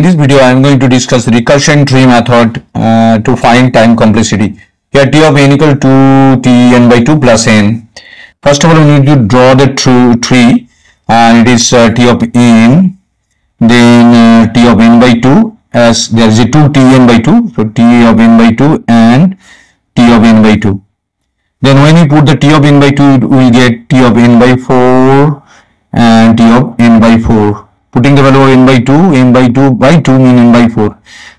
in this video I am going to discuss recursion tree method uh, to find time complexity. Here t of n equal to t n by 2 plus n. First of all we need to draw the true tree and it is uh, t of n then uh, t of n by 2 as there is a 2 t n by 2 so t of n by 2 and t of n by 2. Then when we put the t of n by 2 we get t of n by 4 and t of n by 4 putting the value of n by 2 n by 2 by 2 mean n by 4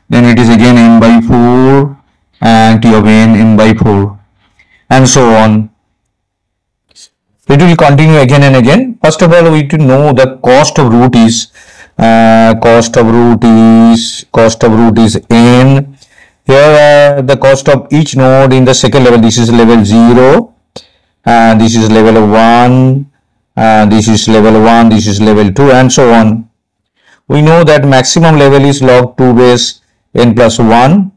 then it is again n by 4 and t of n n by 4 and so on. It will continue again and again. First of all we need to know the cost of root is uh, cost of root is cost of root is n. Here uh, the cost of each node in the second level this is level 0 and this is level 1 and this is level 1 this is level 2 and so on. We know that maximum level is log 2 base n plus 1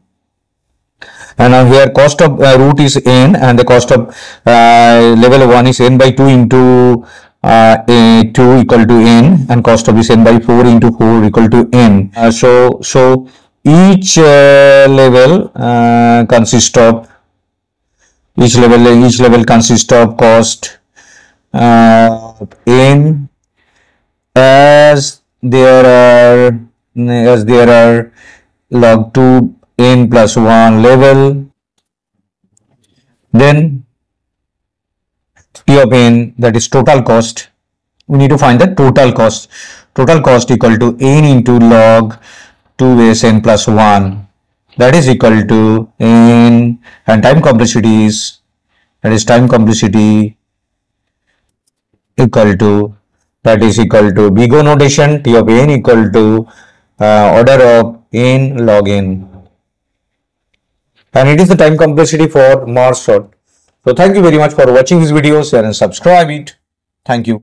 and now here cost of uh, root is n and the cost of uh, level 1 is n by 2 into uh, 2 equal to n and cost of is n by 4 into 4 equal to n. Uh, so so each uh, level uh, consists of each level each level consists of cost uh, n as there are as there are log 2 n plus 1 level then p of n that is total cost we need to find the total cost. Total cost equal to n into log 2 base n plus 1 that is equal to n and time complexity is that is time complexity equal to that is equal to big O notation T of n equal to uh, order of n log n and it is the time complexity for merge sort. So thank you very much for watching this video, share and subscribe it. Thank you.